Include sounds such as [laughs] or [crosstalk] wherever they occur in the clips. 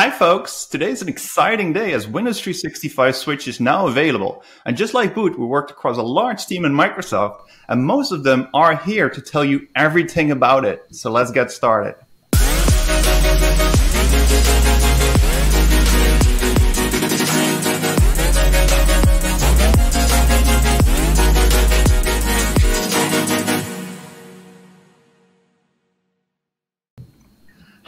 Hi folks, today is an exciting day as Windows 365 Switch is now available. And just like Boot, we worked across a large team in Microsoft and most of them are here to tell you everything about it. So let's get started.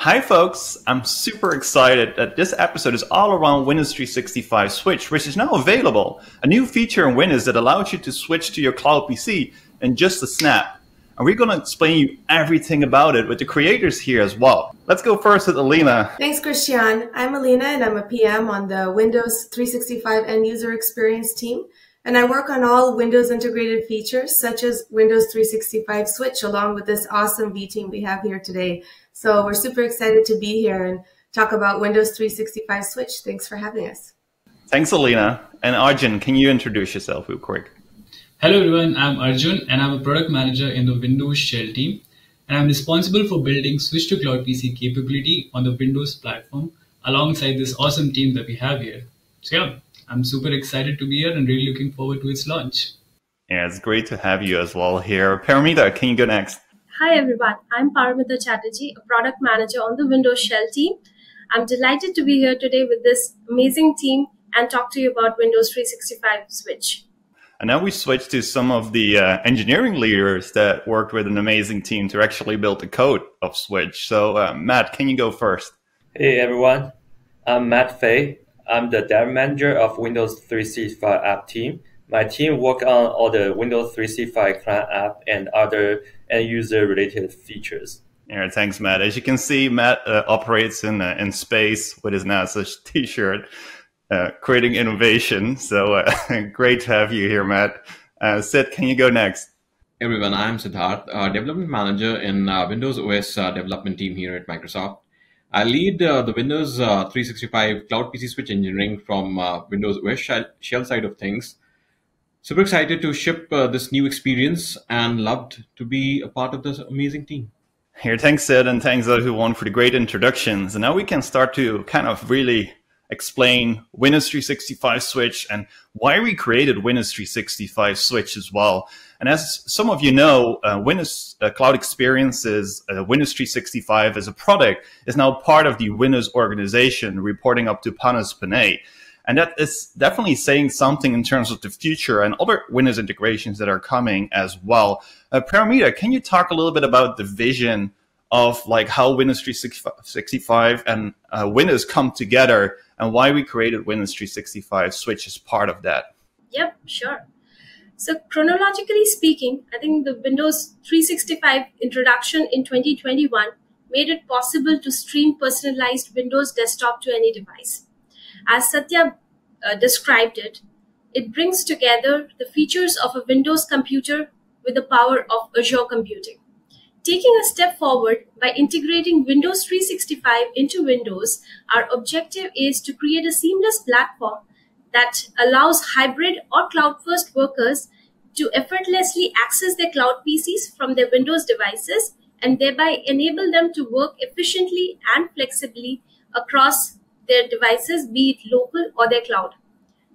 Hi folks, I'm super excited that this episode is all around Windows 365 Switch, which is now available. A new feature in Windows that allows you to switch to your cloud PC in just a snap. And we're going to explain you everything about it with the creators here as well. Let's go first with Elina. Thanks, Christiaan. I'm Elina and I'm a PM on the Windows 365 end user experience team. And I work on all Windows integrated features such as Windows 365 Switch along with this awesome V team we have here today. So we're super excited to be here and talk about Windows 365 Switch. Thanks for having us. Thanks, Elina. And Arjun, can you introduce yourself real quick? Hello everyone, I'm Arjun and I'm a product manager in the Windows Shell team. And I'm responsible for building Switch to Cloud PC capability on the Windows platform alongside this awesome team that we have here. So yeah, I'm super excited to be here and really looking forward to its launch. Yeah, it's great to have you as well here. Paramita, can you go next? Hi everyone, I'm Paramita Chatterjee, a product manager on the Windows Shell team. I'm delighted to be here today with this amazing team and talk to you about Windows 365 Switch. And now we switch to some of the uh, engineering leaders that worked with an amazing team to actually build the code of Switch. So, uh, Matt, can you go first? Hey everyone, I'm Matt Fei. I'm the dev manager of Windows 365 app team. My team work on all the Windows 365 client app and other end user related features. Yeah, thanks, Matt. As you can see, Matt uh, operates in uh, in space with his NASA [laughs] T-shirt, uh, creating innovation. So uh, [laughs] great to have you here, Matt. Uh, Sid, can you go next? Everyone, I'm Siddharth, development manager in uh, Windows OS development team here at Microsoft. I lead uh, the Windows uh, 365 Cloud PC Switch engineering from uh, Windows OS shell side of things super excited to ship uh, this new experience and loved to be a part of this amazing team. Here, thanks, Sid, and thanks everyone for the great introductions. And now we can start to kind of really explain Windows 365 Switch and why we created Windows 365 Switch as well. And as some of you know, uh, Windows uh, Cloud Experiences, uh, Windows 365 as a product is now part of the Windows organization, reporting up to Panos Panay. And that is definitely saying something in terms of the future and other Windows integrations that are coming as well. Uh, Paramita, can you talk a little bit about the vision of like how Windows 365 and uh, Windows come together and why we created Windows 365 Switch as part of that? Yep, sure. So chronologically speaking, I think the Windows 365 introduction in 2021 made it possible to stream personalized Windows desktop to any device. As Satya uh, described it, it brings together the features of a Windows computer with the power of Azure computing. Taking a step forward by integrating Windows 365 into Windows, our objective is to create a seamless platform that allows hybrid or cloud first workers to effortlessly access their cloud PCs from their Windows devices and thereby enable them to work efficiently and flexibly across their devices, be it local or their cloud.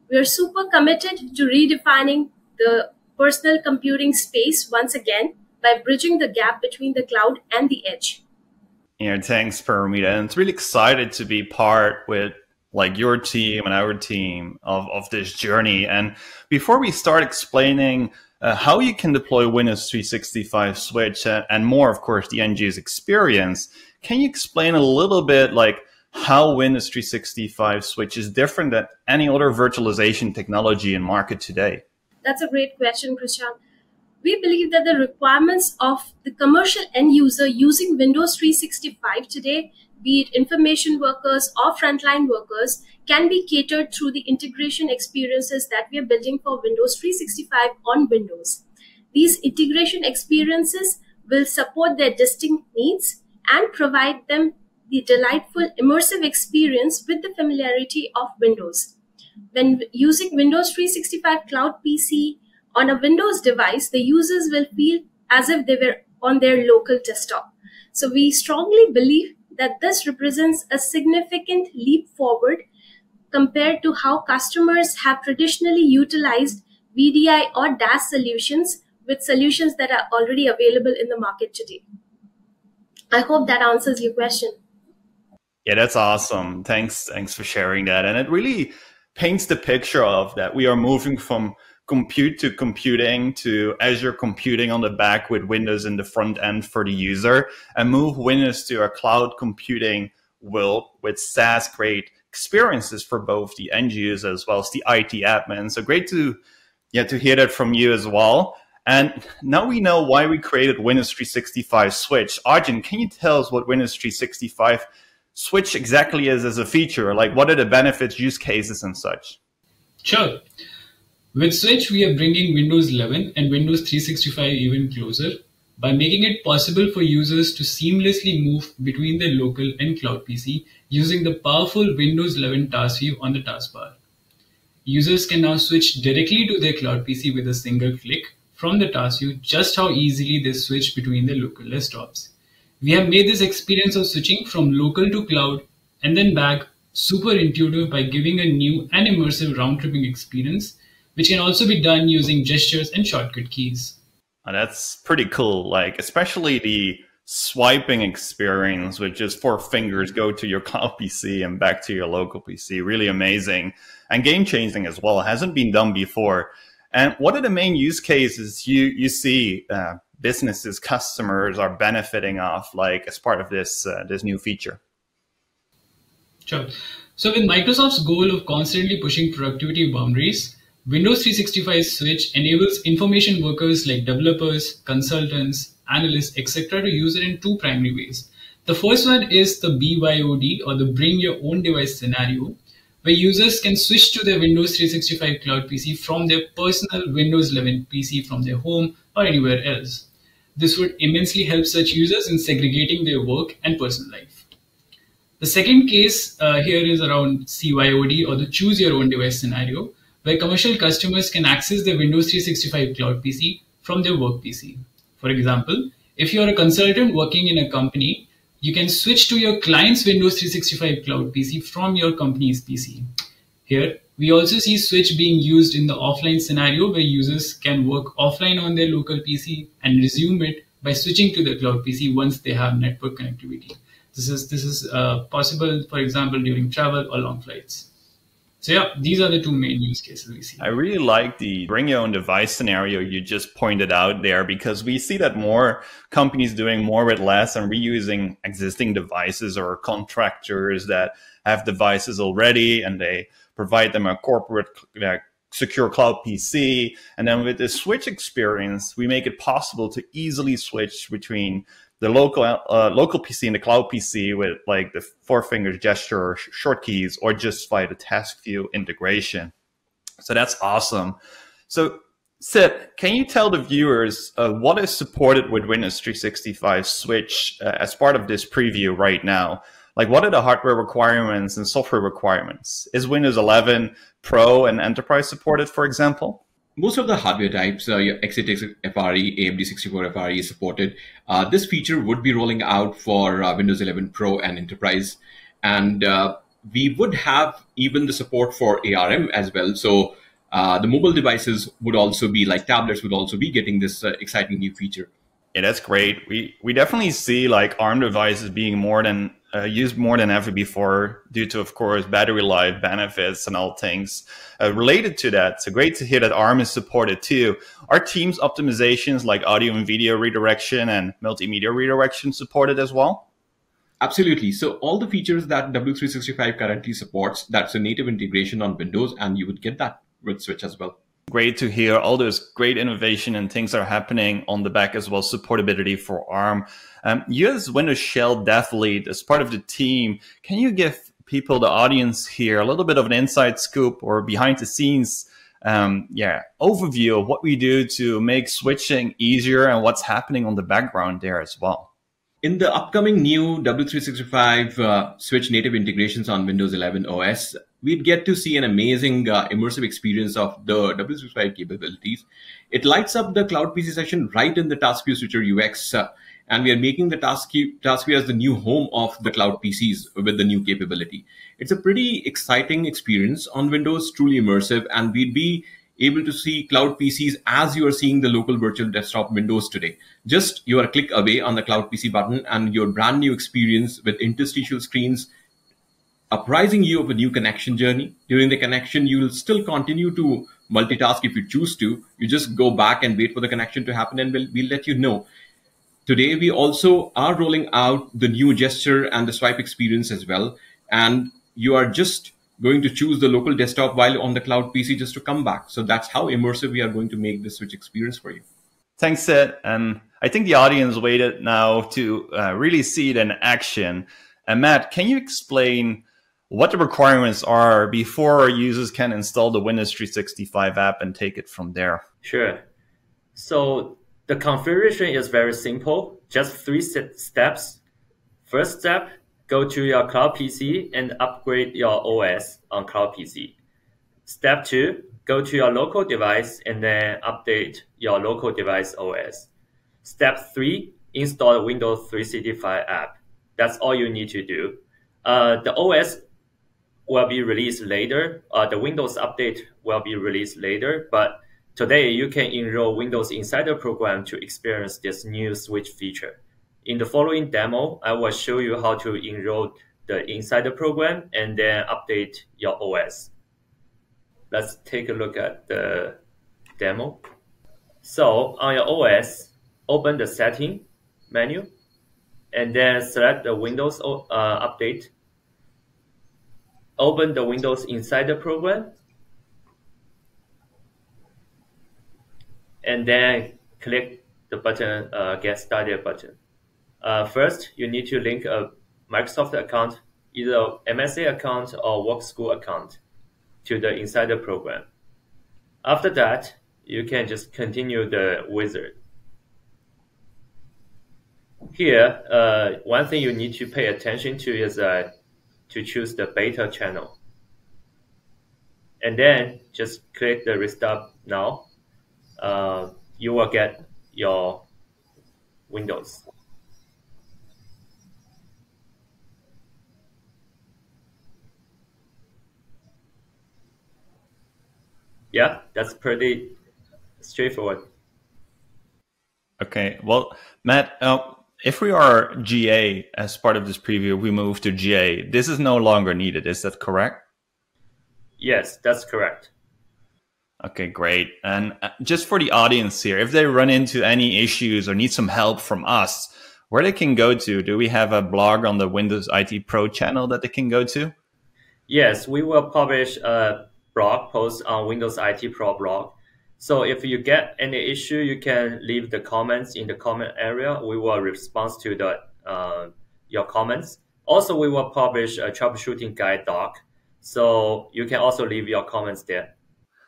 We are super committed to redefining the personal computing space once again by bridging the gap between the cloud and the edge. Yeah, thanks, Paramita. And it's really excited to be part with like your team and our team of, of this journey. And before we start explaining uh, how you can deploy Windows 365 Switch and, and more, of course, the NG's experience, can you explain a little bit like how Windows 365 Switch is different than any other virtualization technology in market today? That's a great question, Christiaan. We believe that the requirements of the commercial end user using Windows 365 today, be it information workers or frontline workers, can be catered through the integration experiences that we are building for Windows 365 on Windows. These integration experiences will support their distinct needs and provide them the delightful immersive experience with the familiarity of Windows. When using Windows 365 Cloud PC on a Windows device, the users will feel as if they were on their local desktop. So we strongly believe that this represents a significant leap forward compared to how customers have traditionally utilized VDI or DaaS solutions with solutions that are already available in the market today. I hope that answers your question. Yeah, that's awesome. Thanks, thanks for sharing that. And it really paints the picture of that we are moving from compute to computing to Azure computing on the back with Windows in the front end for the user and move Windows to a cloud computing world with SaaS great experiences for both the end user as well as the IT admin. So great to yeah to hear that from you as well. And now we know why we created Windows 365 Switch. Arjun, can you tell us what Windows 365 Switch exactly is as a feature? Like what are the benefits, use cases, and such? Sure. With Switch, we are bringing Windows 11 and Windows 365 even closer by making it possible for users to seamlessly move between their local and cloud PC using the powerful Windows 11 task view on the taskbar. Users can now switch directly to their cloud PC with a single click from the task view just how easily they switch between their local desktops. We have made this experience of switching from local to cloud and then back super intuitive by giving a new and immersive round tripping experience which can also be done using gestures and shortcut keys. that's pretty cool. Like, especially the swiping experience which is four fingers go to your [laughs] cloud PC and back to your local PC. Really amazing and game changing as well. It hasn't been done before. And what are the main use cases you, you see uh, businesses, customers are benefiting off like as part of this, uh, this new feature? Sure. So with Microsoft's goal of constantly pushing productivity boundaries, Windows 365 Switch enables information workers like developers, consultants, analysts, etc. to use it in two primary ways. The first one is the BYOD or the bring your own device scenario, where users can switch to their Windows 365 Cloud PC from their personal Windows 11 PC from their home or anywhere else. This would immensely help such users in segregating their work and personal life. The second case uh, here is around CYOD or the choose your own device scenario, where commercial customers can access their Windows 365 Cloud PC from their work PC. For example, if you're a consultant working in a company, you can switch to your client's Windows 365 Cloud PC from your company's PC. Here, we also see Switch being used in the offline scenario where users can work offline on their local PC and resume it by switching to the cloud PC once they have network connectivity. This is this is uh, possible, for example, during travel or long flights. So yeah, these are the two main use cases we see. I really like the bring your own device scenario you just pointed out there because we see that more companies doing more with less and reusing existing devices or contractors that have devices already and they provide them a corporate uh, secure cloud PC. And then with the switch experience, we make it possible to easily switch between the local uh, local PC and the cloud PC with like the four finger gesture or sh short keys, or just via the task view integration. So that's awesome. So Sid, can you tell the viewers uh, what is supported with Windows 365 Switch uh, as part of this preview right now? Like, what are the hardware requirements and software requirements? Is Windows 11 Pro and Enterprise supported, for example? Most of the hardware types, uh, your x86 FRE, AMD 64 FRE is supported. Uh, this feature would be rolling out for uh, Windows 11 Pro and Enterprise. And uh, we would have even the support for ARM as well. So uh, the mobile devices would also be like tablets would also be getting this uh, exciting new feature. Yeah, that's great. We we definitely see like ARM devices being more than uh, used more than ever before due to, of course, battery life benefits and all things uh, related to that. So great to hear that ARM is supported too. Are Teams optimizations like audio and video redirection and multimedia redirection supported as well? Absolutely. So all the features that W365 currently supports, that's a native integration on Windows, and you would get that with Switch as well. Great to hear all those great innovation and things are happening on the back as well. Supportability for ARM. Um, you as Windows Shell lead, as part of the team, can you give people, the audience here, a little bit of an inside scoop or behind the scenes, um, yeah, overview of what we do to make switching easier and what's happening on the background there as well? In the upcoming new W365 uh, Switch native integrations on Windows 11 OS, we'd get to see an amazing uh, immersive experience of the W365 capabilities. It lights up the Cloud PC session right in the task view switcher UX. Uh, and we are making the task TaskView as the new home of the cloud PCs with the new capability. It's a pretty exciting experience on Windows, truly immersive, and we'd be able to see cloud PCs as you are seeing the local virtual desktop windows today. Just you are a click away on the cloud PC button and your brand new experience with interstitial screens apprising you of a new connection journey. During the connection, you will still continue to multitask if you choose to. You just go back and wait for the connection to happen and we'll, we'll let you know. Today, we also are rolling out the new gesture and the swipe experience as well. And you are just going to choose the local desktop while on the cloud PC just to come back. So that's how immersive we are going to make this switch experience for you. Thanks, Sid. And I think the audience waited now to uh, really see it in action. And Matt, can you explain what the requirements are before users can install the Windows 365 app and take it from there? Sure. So the configuration is very simple, just three steps. First step, go to your cloud PC and upgrade your OS on cloud PC. Step two, go to your local device and then update your local device OS. Step three, install the Windows 365 app. That's all you need to do. Uh, the OS will be released later. Uh, the Windows update will be released later, but today you can enroll Windows Insider program to experience this new switch feature. In the following demo, I will show you how to enroll the Insider program and then update your OS. Let's take a look at the demo. So on your OS, open the setting menu and then select the Windows uh, update. Open the Windows Insider program and then click the button, uh, Get Started button. Uh, first, you need to link a Microsoft account, either MSA account or Work School account, to the Insider program. After that, you can just continue the wizard. Here, uh, one thing you need to pay attention to is uh, to choose the beta channel. And then just click the restart now. Uh, you will get your Windows. yeah, that's pretty straightforward. Okay, well, Matt, uh, if we are GA as part of this preview, we move to GA. This is no longer needed. Is that correct? Yes, that's correct. Okay, great. And uh, just for the audience here, if they run into any issues or need some help from us, where they can go to? Do we have a blog on the Windows IT Pro channel that they can go to? Yes, we will publish a blog post on Windows IT Pro blog. So if you get any issue, you can leave the comments in the comment area. We will respond to the uh, your comments. Also, we will publish a troubleshooting guide doc. So you can also leave your comments there.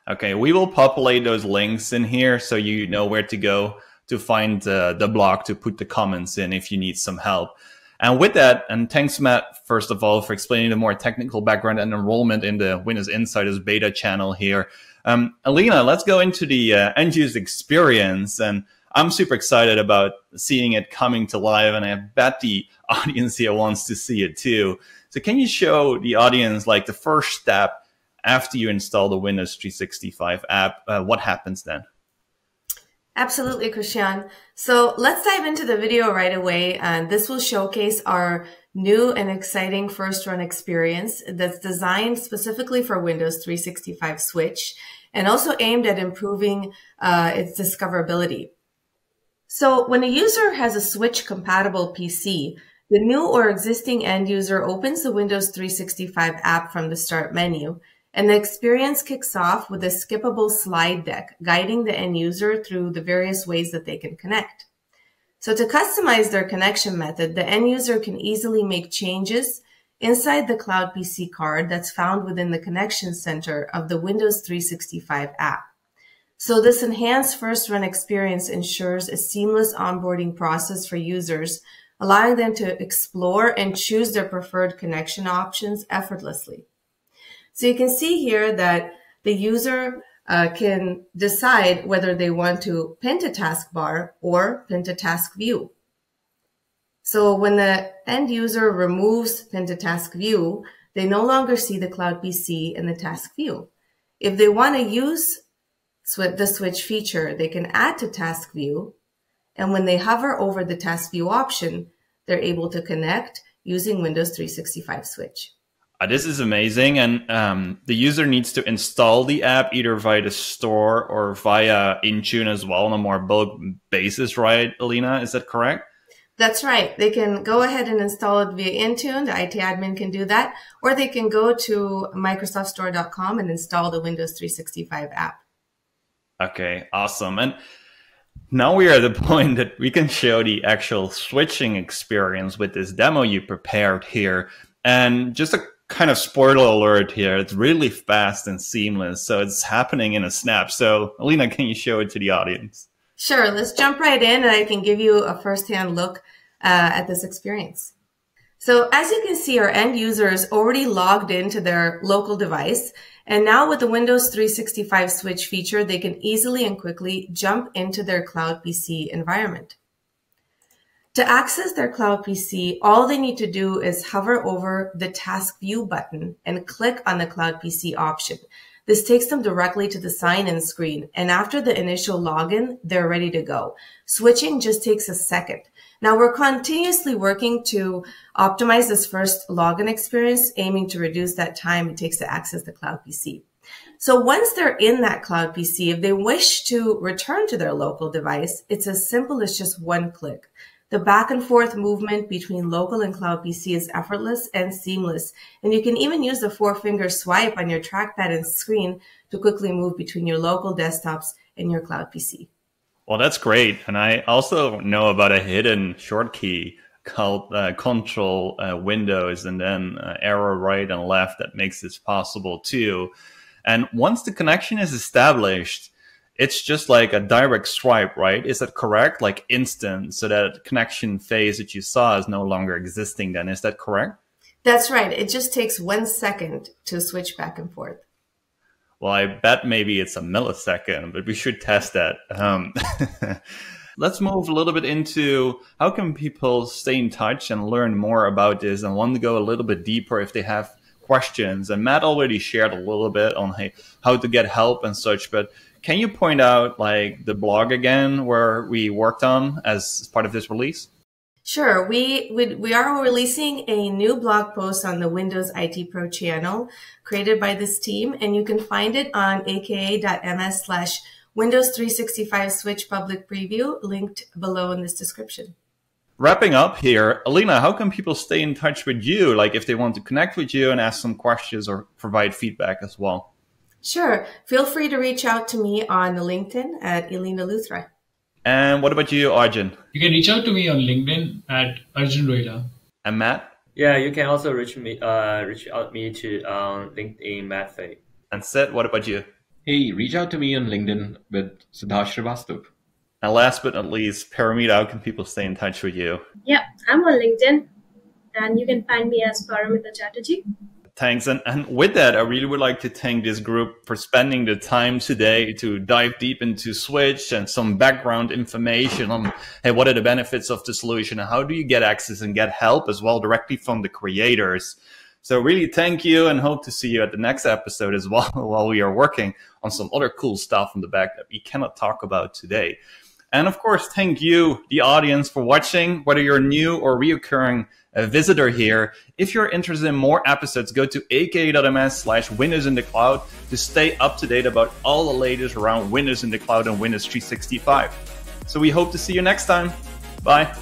Okay, we will populate those links in here so you know where to go to find uh, the blog to put the comments in if you need some help. And with that, and thanks, Matt, first of all, for explaining the more technical background and enrollment in the Windows Insiders beta channel here. Um, Elina, let's go into the uh, end user experience. And I'm super excited about seeing it coming to life, and I bet the [laughs] audience here wants to see it too. So, can you show the audience like the first step after you install the Windows 365 app? Uh, what happens then? Absolutely, Christiaan. So let's dive into the video right away. And this will showcase our new and exciting first run experience that's designed specifically for Windows 365 Switch and also aimed at improving uh, its discoverability. So when a user has a Switch compatible PC, the new or existing end user opens the Windows 365 app from the start menu and the experience kicks off with a skippable slide deck guiding the end user through the various ways that they can connect. So to customize their connection method, the end user can easily make changes inside the Cloud PC card that's found within the connection center of the Windows 365 app. So this enhanced first run experience ensures a seamless onboarding process for users, allowing them to explore and choose their preferred connection options effortlessly. So you can see here that the user uh, can decide whether they want to pin to taskbar or pin to task view. So when the end user removes pin to task view, they no longer see the Cloud PC in the task view. If they want to use the switch feature, they can add to task view. And when they hover over the task view option, they're able to connect using Windows 365 switch. Uh, this is amazing. And um, the user needs to install the app either via the store or via Intune as well on a more bulk basis, right, Elina? Is that correct? That's right. They can go ahead and install it via Intune. The IT admin can do that. Or they can go to MicrosoftStore.com and install the Windows 365 app. Okay, awesome. And now we are at the [laughs] point that we can show the actual switching experience with this demo you prepared here. And just a kind of spoiler alert here, it's really fast and seamless. So it's happening in a snap. So Elina, can you show it to the audience? Sure, let's jump right in and I can give you a firsthand look uh, at this experience. So as you can see, our end user is already logged into their local device. And now with the Windows 365 switch feature, they can easily and quickly jump into their cloud PC environment. To access their cloud PC, all they need to do is hover over the task view button and click on the cloud PC option. This takes them directly to the sign in screen. And after the initial login, they're ready to go. Switching just takes a second. Now we're continuously working to optimize this first login experience, aiming to reduce that time it takes to access the cloud PC. So once they're in that cloud PC, if they wish to return to their local device, it's as simple as just one click. The back and forth movement between local and cloud PC is effortless and seamless. And you can even use the four finger swipe on your trackpad and screen to quickly move between your local desktops and your cloud PC. Well, that's great. And I also know about a hidden short key called uh, Control uh, Windows and then uh, arrow right and left that makes this possible too. And once the connection is established, it's just like a direct swipe, right? Is that correct? Like instant, so that connection phase that you saw is no longer existing then. Is that correct? That's right. It just takes one second to switch back and forth. Well, I bet maybe it's a millisecond, but we should test that. Um, [laughs] let's move a little bit into how can people stay in touch and learn more about this and want to go a little bit deeper if they have questions. And Matt already shared a little bit on hey, how to get help and such, but can you point out like the blog again where we worked on as part of this release? Sure. We, we, we are releasing a new blog post on the Windows IT Pro channel created by this team, and you can find it on aka.ms slash Windows 365 Switch Public Preview, linked below in this description. Wrapping up here, Elina, how can people stay in touch with you? Like if they want to connect with you and ask some questions or provide feedback as well? Sure. Feel free to reach out to me on LinkedIn at Elina Luthra. And what about you, Arjun? You can reach out to me on LinkedIn at Arjun Rohilla. And Matt? Yeah, you can also reach me uh, reach out me to um, LinkedIn Matt Fei. And Sid, what about you? Hey, reach out to me on LinkedIn with Siddharth Srivastav. And last but not least, Paramita, how can people stay in touch with you? Yeah, I'm on LinkedIn, and you can find me as Paramita Chatterjee. Thanks. And, and with that, I really would like to thank this group for spending the time today to dive deep into Switch and some background information on, hey, what are the benefits of the solution and how do you get access and get help as well directly from the creators. So really thank you and hope to see you at the next episode as well [laughs] while we are working on some other cool stuff in the back that we cannot talk about today. And of course, thank you, the audience, for watching, whether you're new or reoccurring a visitor here. If you're interested in more episodes, go to aka.ms slash Windows in the Cloud to stay up to date about all the latest around Windows in the Cloud and Windows 365. So we hope to see you next time. Bye.